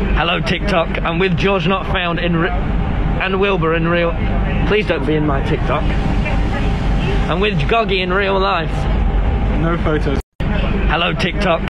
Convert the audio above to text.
Hello TikTok. I'm with George Not Found in re- and Wilbur in real. Please don't be in my TikTok. I'm with Gogy in real life. No photos. Hello TikTok.